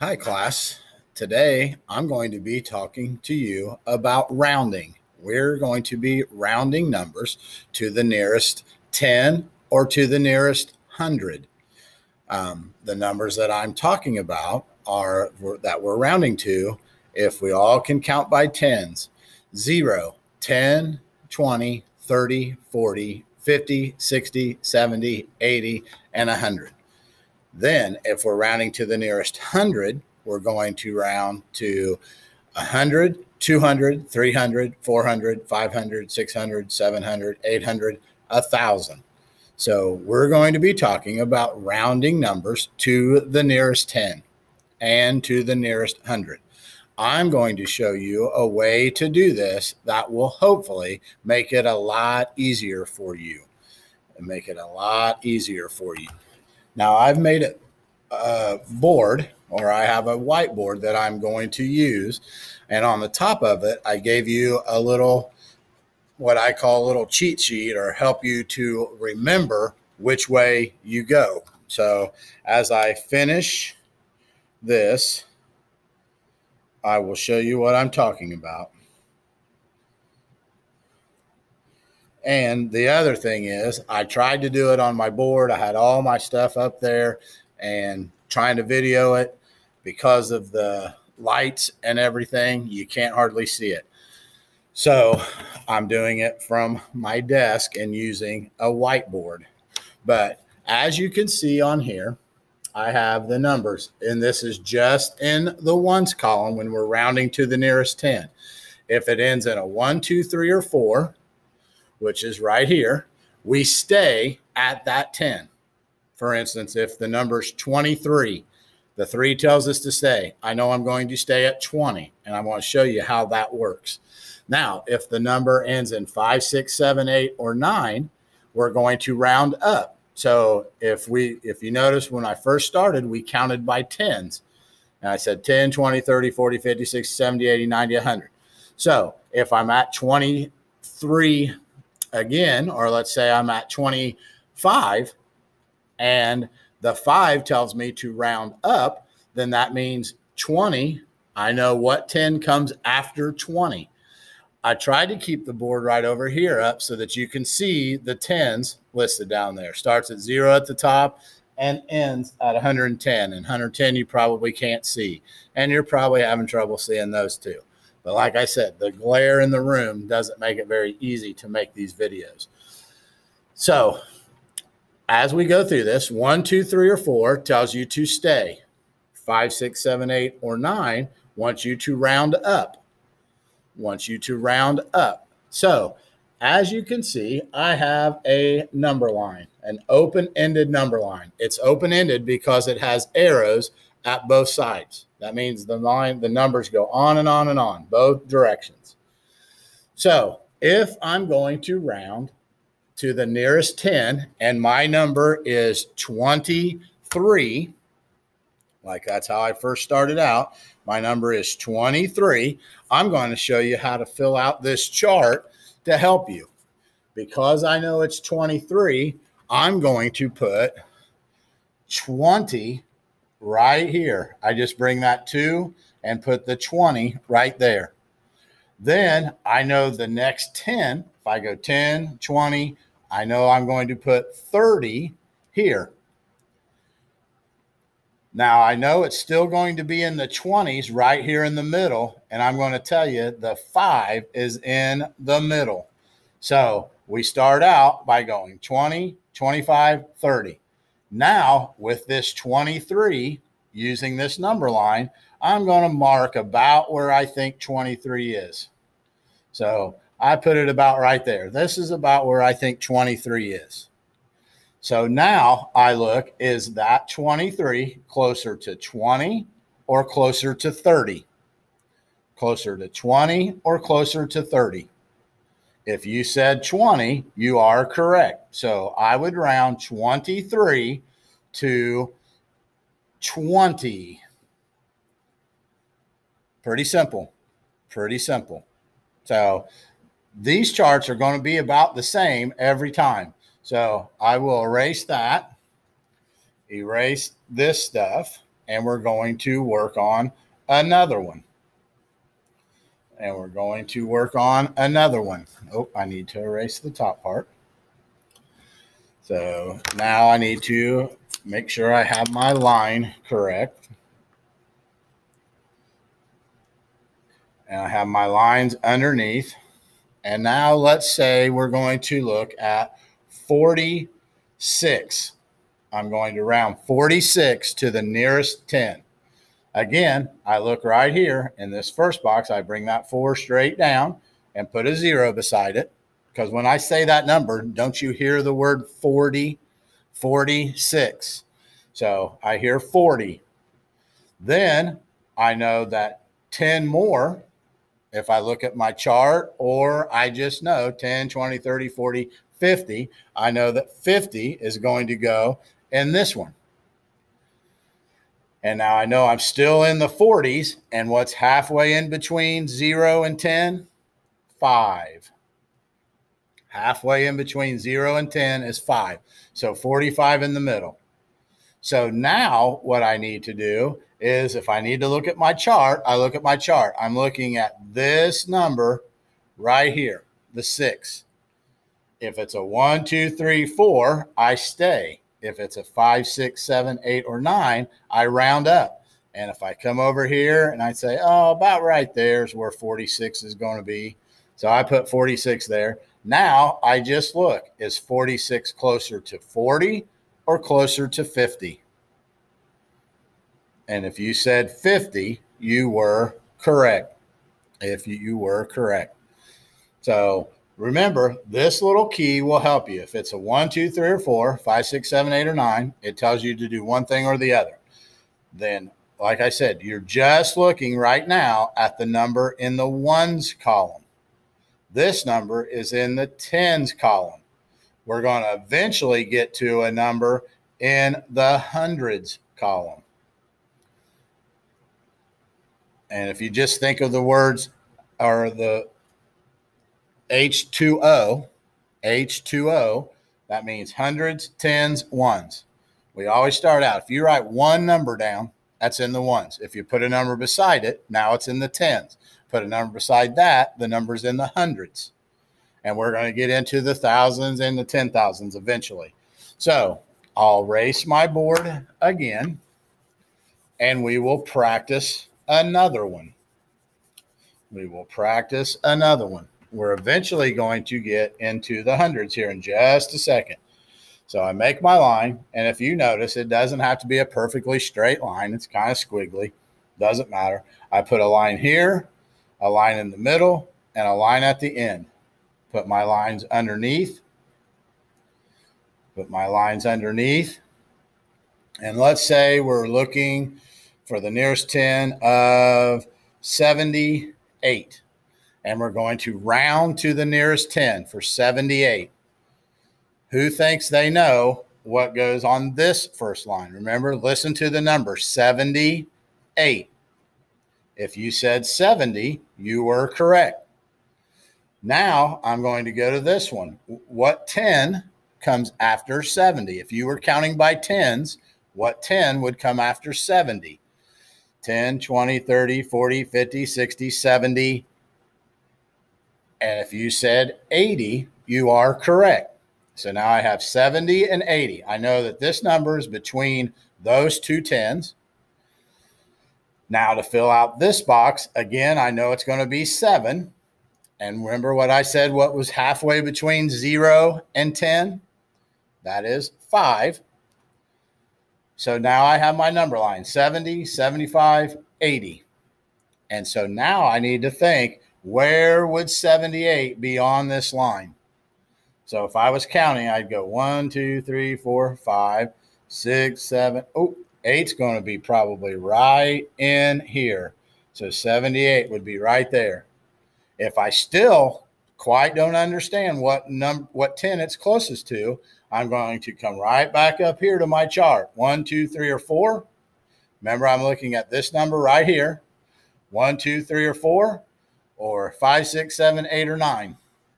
Hi, class. Today I'm going to be talking to you about rounding. We're going to be rounding numbers to the nearest 10 or to the nearest 100. Um, the numbers that I'm talking about are that we're rounding to if we all can count by tens 0, 10, 20, 30, 40, 50, 60, 70, 80, and 100. Then, if we're rounding to the nearest 100, we're going to round to 100, 200, 300, 400, 500, 600, 700, 800, 1,000. So, we're going to be talking about rounding numbers to the nearest 10 and to the nearest 100. I'm going to show you a way to do this that will hopefully make it a lot easier for you and make it a lot easier for you. Now, I've made a, board or I have a whiteboard that I'm going to use. And on the top of it, I gave you a little, what I call a little cheat sheet or help you to remember which way you go. So as I finish this, I will show you what I'm talking about. And the other thing is, I tried to do it on my board. I had all my stuff up there and trying to video it because of the lights and everything. You can't hardly see it. So I'm doing it from my desk and using a whiteboard. But as you can see on here, I have the numbers, and this is just in the ones column when we're rounding to the nearest 10. If it ends in a one, two, three, or four, which is right here, we stay at that 10. For instance, if the number is 23, the three tells us to stay. I know I'm going to stay at 20, and I want to show you how that works. Now, if the number ends in five, six, seven, eight, or nine, we're going to round up. So if we if you notice when I first started, we counted by tens. And I said 10, 20, 30, 40, 50, 60, 70, 80, 90, 100. So if I'm at 23 again, or let's say I'm at 25 and the five tells me to round up, then that means 20. I know what 10 comes after 20. I tried to keep the board right over here up so that you can see the tens listed down there. Starts at zero at the top and ends at 110. And 110 you probably can't see. And you're probably having trouble seeing those two. But like I said, the glare in the room doesn't make it very easy to make these videos. So as we go through this, one, two, three, or four tells you to stay. Five, six, seven, eight, or nine wants you to round up wants you to round up. So as you can see, I have a number line, an open-ended number line. It's open-ended because it has arrows at both sides. That means the line, the numbers go on and on and on, both directions. So if I'm going to round to the nearest 10 and my number is 23, like that's how I first started out, my number is 23. I'm going to show you how to fill out this chart to help you. Because I know it's 23, I'm going to put 20 right here. I just bring that 2 and put the 20 right there. Then I know the next 10, if I go 10, 20, I know I'm going to put 30 here. Now, I know it's still going to be in the 20s right here in the middle. And I'm going to tell you the five is in the middle. So we start out by going 20, 25, 30. Now, with this 23, using this number line, I'm going to mark about where I think 23 is. So I put it about right there. This is about where I think 23 is. So now I look, is that 23 closer to 20 or closer to 30? Closer to 20 or closer to 30? If you said 20, you are correct. So I would round 23 to 20. Pretty simple. Pretty simple. So these charts are going to be about the same every time. So I will erase that, erase this stuff. and we're going to work on another one. And we're going to work on another one. Oh, I need to erase the top part. So now I need to make sure I have my line correct. And I have my lines underneath. And now let's say we're going to look at 46. I'm going to round 46 to the nearest 10. Again, I look right here in this first box. I bring that four straight down and put a zero beside it. Because when I say that number, don't you hear the word 40, 46? So I hear 40. Then I know that 10 more, if I look at my chart, or I just know 10, 20, 30, 40, 50, I know that 50 is going to go in this one. And now I know I'm still in the 40s. And what's halfway in between zero and 10? Five. Halfway in between zero and 10 is five. So 45 in the middle. So now what I need to do is if I need to look at my chart, I look at my chart. I'm looking at this number right here, the six. If it's a one, two, three, four, I stay. If it's a five, six, seven, eight, or nine, I round up. And if I come over here and I say, oh, about right there is where 46 is going to be. So I put 46 there. Now I just look is 46 closer to 40 or closer to 50? And if you said 50, you were correct. If you, you were correct. So Remember, this little key will help you. If it's a one, two, three, or four, five, six, seven, eight, or nine, it tells you to do one thing or the other. Then, like I said, you're just looking right now at the number in the ones column. This number is in the tens column. We're going to eventually get to a number in the hundreds column. And if you just think of the words or the H2O, H2O, that means hundreds, tens, ones. We always start out. If you write one number down, that's in the ones. If you put a number beside it, now it's in the tens. Put a number beside that, the number's in the hundreds. And we're going to get into the thousands and the ten thousands eventually. So I'll race my board again and we will practice another one. We will practice another one we're eventually going to get into the hundreds here in just a second. So I make my line, and if you notice, it doesn't have to be a perfectly straight line. It's kind of squiggly. Doesn't matter. I put a line here, a line in the middle, and a line at the end. Put my lines underneath. Put my lines underneath. And let's say we're looking for the nearest 10 of 78 and we're going to round to the nearest 10 for 78. Who thinks they know what goes on this first line? Remember, listen to the number 78. If you said 70, you were correct. Now I'm going to go to this one. What 10 comes after 70? If you were counting by tens, what 10 would come after 70? 10, 20, 30, 40, 50, 60, 70, and if you said 80, you are correct. So now I have 70 and 80. I know that this number is between those two tens. Now to fill out this box, again, I know it's going to be seven. And remember what I said, what was halfway between zero and 10? That is five. So now I have my number line 70, 75, 80. And so now I need to think where would 78 be on this line? So if I was counting, I'd go one, two, three, four, five, six, seven. Oh, eight's going to be probably right in here. So 78 would be right there. If I still quite don't understand what number, what 10 it's closest to, I'm going to come right back up here to my chart. One, two, three, or four. Remember, I'm looking at this number right here. One, two, three, or four or five, six, seven, eight, or nine.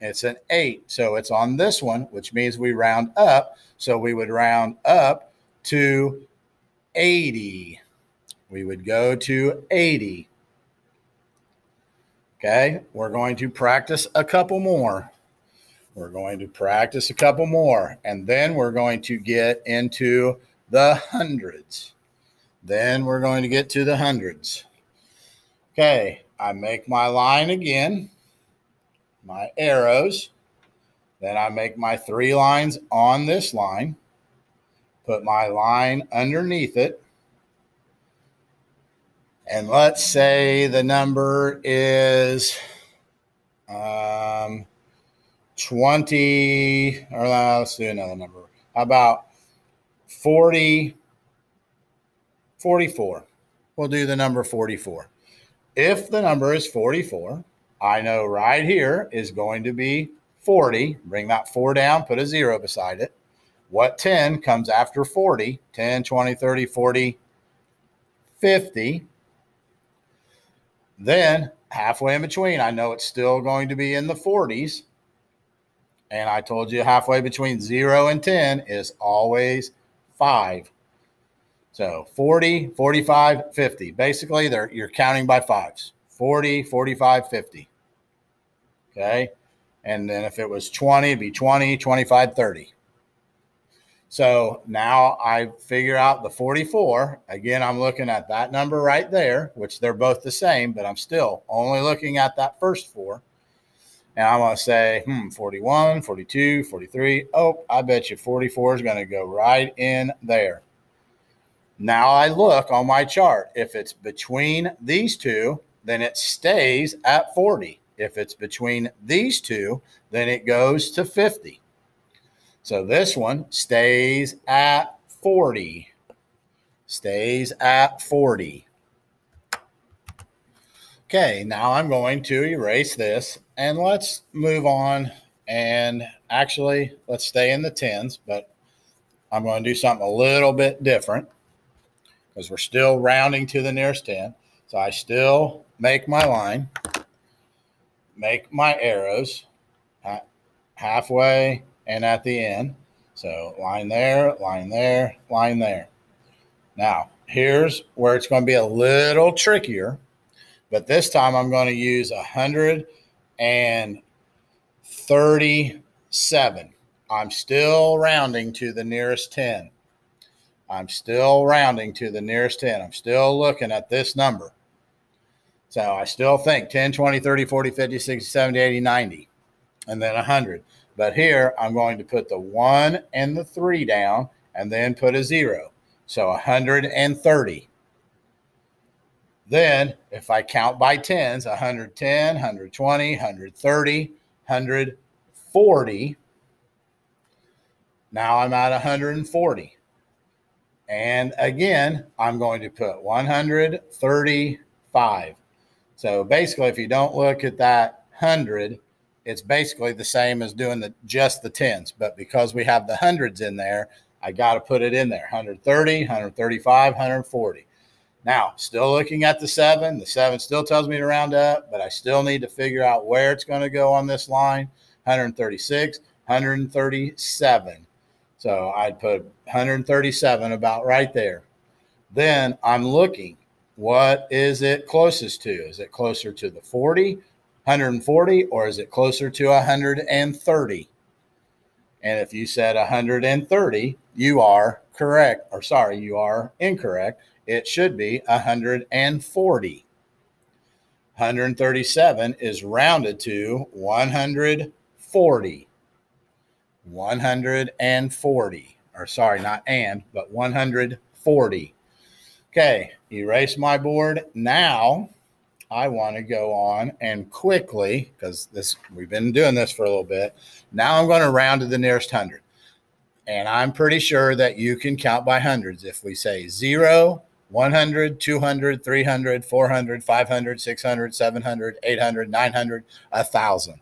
It's an eight. So it's on this one, which means we round up. So we would round up to 80. we would go to 80. Okay, we're going to practice a couple more. We're going to practice a couple more, and then we're going to get into the hundreds. Then we're going to get to the hundreds. Okay, I make my line again, my arrows. Then I make my three lines on this line, put my line underneath it. And let's say the number is um, 20, or uh, let's do another number. How about 40, 44? We'll do the number 44. If the number is 44, I know right here is going to be 40. Bring that four down, put a zero beside it. What 10 comes after 40? 10, 20, 30, 40, 50. Then halfway in between, I know it's still going to be in the 40s. And I told you halfway between zero and 10 is always five. So 40, 45, 50. Basically, they're, you're counting by fives 40, 45, 50. Okay. And then if it was 20, it'd be 20, 25, 30. So now I figure out the 44. Again, I'm looking at that number right there, which they're both the same, but I'm still only looking at that first four. And I'm going to say, hmm, 41, 42, 43. Oh, I bet you 44 is going to go right in there. Now I look on my chart. If it's between these two, then it stays at 40. If it's between these two, then it goes to 50. So this one stays at 40. Stays at 40. Okay, now I'm going to erase this and let's move on and actually let's stay in the tens, but I'm going to do something a little bit different because we're still rounding to the nearest 10. So I still make my line, make my arrows halfway and at the end. So line there, line there, line there. Now, here's where it's going to be a little trickier but this time I'm going to use 137. I'm still rounding to the nearest 10. I'm still rounding to the nearest 10. I'm still looking at this number. So I still think 10, 20, 30, 40, 50, 60, 70, 80, 90, and then 100. But here I'm going to put the one and the three down and then put a zero. So 130. Then, if I count by tens, 110, 120, 130, 140. Now I'm at 140. And again, I'm going to put 135. So basically, if you don't look at that 100, it's basically the same as doing the just the tens. But because we have the hundreds in there, I got to put it in there 130, 135, 140. Now, still looking at the seven. The seven still tells me to round up, but I still need to figure out where it's going to go on this line 136, 137. So I'd put 137 about right there. Then I'm looking, what is it closest to? Is it closer to the 40, 140, or is it closer to 130? And if you said 130, you are correct, or sorry, you are incorrect it should be 140. 137 is rounded to 140. 140. Or sorry, not and, but 140. Okay, erase my board. Now I want to go on and quickly, because this we've been doing this for a little bit. Now I'm going to round to the nearest hundred. And I'm pretty sure that you can count by hundreds. If we say zero, 100, 200, 300, 400, 500, 600, 700, 800, 900, 1,000.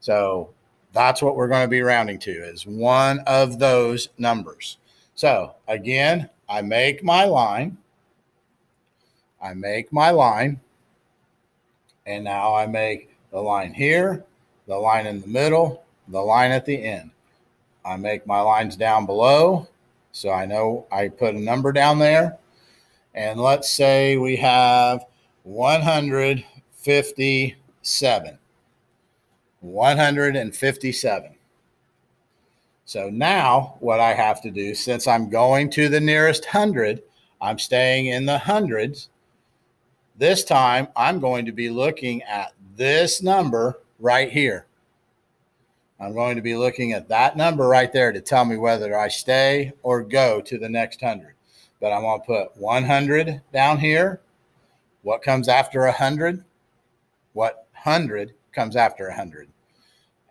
So that's what we're going to be rounding to is one of those numbers. So again, I make my line. I make my line. And now I make the line here, the line in the middle, the line at the end. I make my lines down below. So I know I put a number down there And let's say we have 157. 157. So now what I have to do, since I'm going to the nearest hundred, I'm staying in the hundreds. This time I'm going to be looking at this number right here. I'm going to be looking at that number right there to tell me whether I stay or go to the next 100. But I'm going to put 100 down here. What comes after 100? What 100 comes after 100?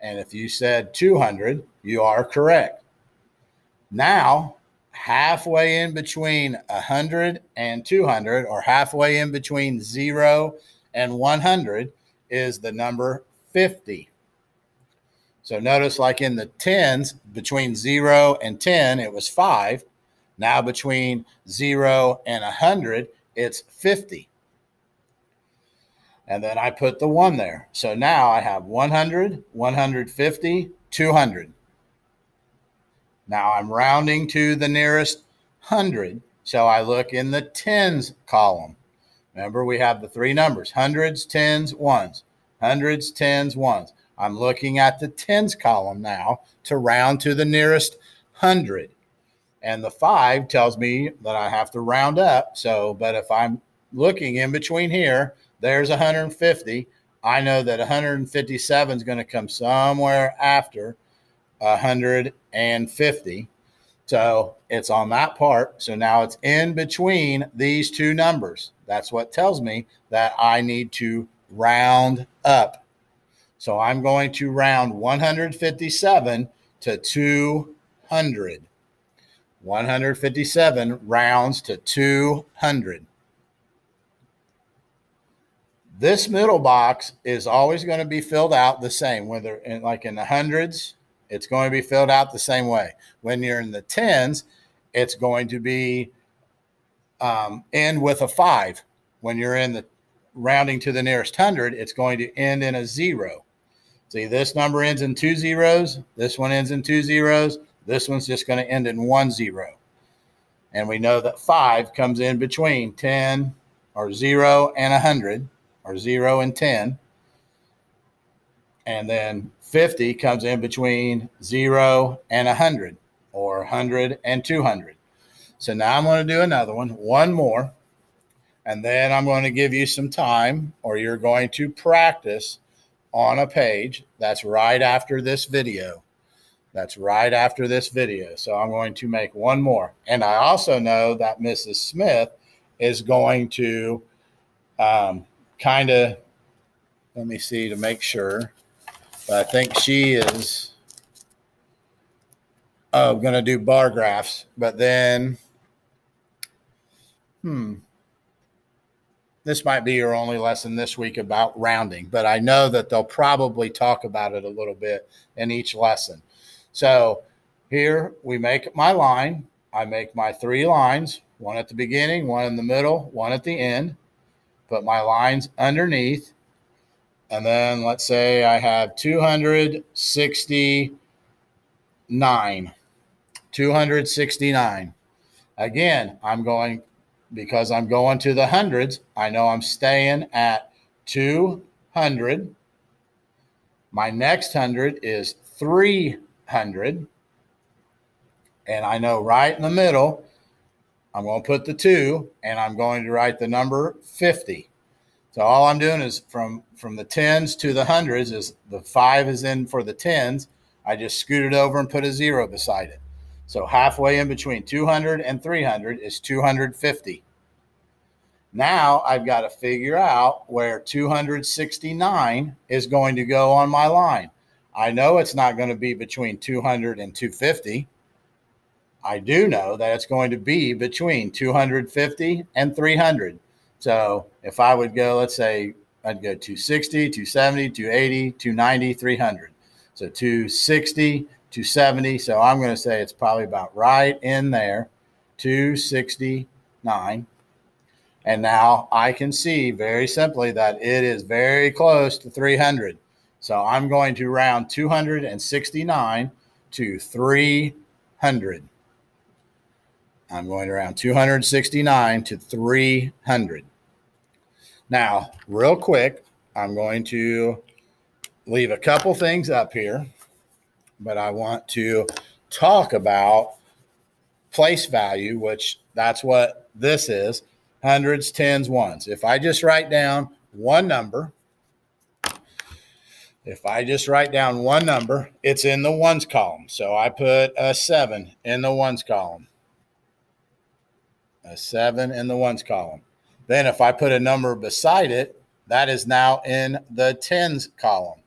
And if you said 200, you are correct. Now, halfway in between 100 and 200, or halfway in between 0 and 100, is the number 50. So notice, like in the tens, between 0 and 10, it was 5. Now, between 0 and 100, it's 50. And then I put the 1 there. So now I have 100, 150, 200. Now I'm rounding to the nearest 100. So I look in the tens column. Remember, we have the three numbers hundreds, tens, ones, hundreds, tens, ones. I'm looking at the tens column now to round to the nearest 100. And the five tells me that I have to round up. So, but if I'm looking in between here, there's 150. I know that 157 is going to come somewhere after 150. So it's on that part. So now it's in between these two numbers. That's what tells me that I need to round up. So I'm going to round 157 to 200. 157 rounds to 200. This middle box is always going to be filled out the same, whether in, like in the hundreds, it's going to be filled out the same way. When you're in the tens, it's going to be um, end with a five. When you're in the rounding to the nearest hundred, it's going to end in a zero. See, this number ends in two zeros. This one ends in two zeros. This one's just going to end in one zero. And we know that five comes in between 10 or zero and a 100 or zero and 10. And then 50 comes in between zero and 100 or 100 and 200. So now I'm going to do another one, one more. And then I'm going to give you some time, or you're going to practice on a page that's right after this video. That's right after this video. So I'm going to make one more. And I also know that Mrs. Smith is going to um, kind of, let me see to make sure. But I think she is uh, going to do bar graphs. But then, hmm, this might be your only lesson this week about rounding, but I know that they'll probably talk about it a little bit in each lesson. So here we make my line. I make my three lines, one at the beginning, one in the middle, one at the end. Put my lines underneath. And then let's say I have 269. 269. Again, I'm going because I'm going to the hundreds. I know I'm staying at 200. My next hundred is 300. And I know right in the middle, I'm going to put the two and I'm going to write the number 50. So all I'm doing is from from the tens to the hundreds is the five is in for the tens. I just scoot it over and put a zero beside it. So halfway in between 200 and 300 is 250. Now I've got to figure out where 269 is going to go on my line. I know it's not going to be between 200 and 250. I do know that it's going to be between 250 and 300. So if I would go, let's say I'd go 260, 270, 280, 290, 300. So 260, 270. So I'm going to say it's probably about right in there, 269. And now I can see very simply that it is very close to 300. So I'm going to round 269 to 300. I'm going around 269 to 300. Now, real quick, I'm going to leave a couple things up here, but I want to talk about place value, which that's what this is hundreds, tens, ones. If I just write down one number, if I just write down one number, it's in the ones column. So I put a seven in the ones column, a seven in the ones column. Then if I put a number beside it, that is now in the tens column.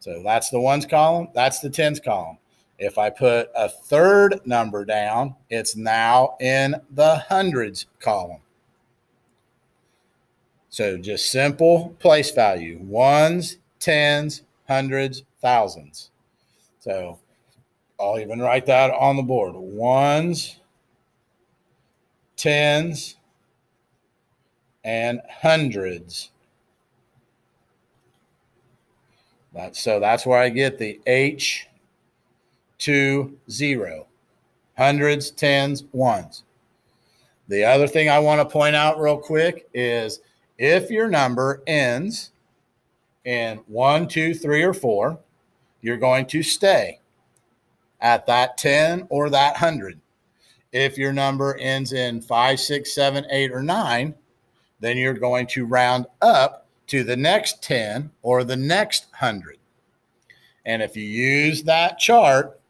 So that's the ones column, that's the tens column. If I put a third number down, it's now in the hundreds column. So just simple place value ones, tens, hundreds, thousands. So I'll even write that on the board ones, tens, and hundreds. That's, so that's where I get the H to zero. Hundreds, tens, ones. The other thing I want to point out real quick is if your number ends in one, two, three, or four, you're going to stay at that 10 or that 100. If your number ends in five, six, seven, eight, or nine, then you're going to round up to the next 10 or the next 100. And if you use that chart,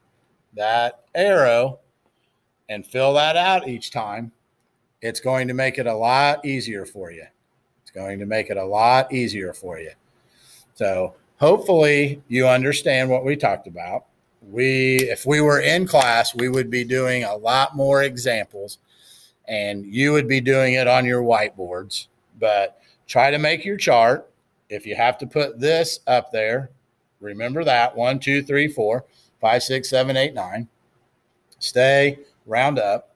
that arrow, and fill that out each time, it's going to make it a lot easier for you. It's going to make it a lot easier for you. So hopefully you understand what we talked about. We, if we were in class, we would be doing a lot more examples and you would be doing it on your whiteboards, but try to make your chart. If you have to put this up there, remember that one, two, three, four, five, six, seven, eight, nine. Stay, round up.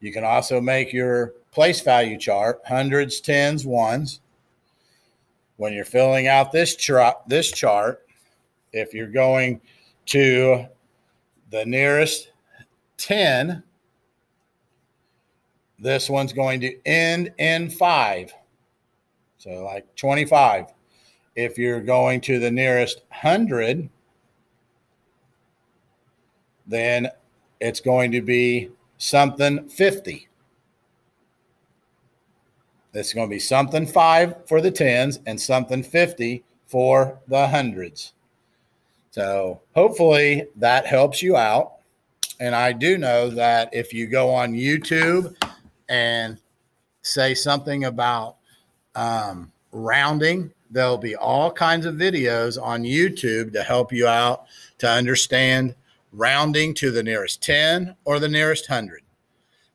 You can also make your place value chart hundreds, tens, ones when you're filling out this chart, this chart, if you're going to the nearest 10, this one's going to end in five. So like 25. If you're going to the nearest 100, then it's going to be something 50. It's going to be something five for the tens and something 50 for the hundreds. So hopefully that helps you out. And I do know that if you go on YouTube and say something about um, rounding, there'll be all kinds of videos on YouTube to help you out to understand rounding to the nearest 10 or the nearest 100.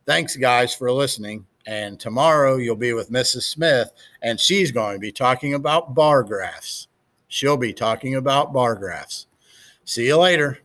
Thanks, guys, for listening. And tomorrow you'll be with Mrs. Smith, and she's going to be talking about bar graphs. She'll be talking about bar graphs. See you later.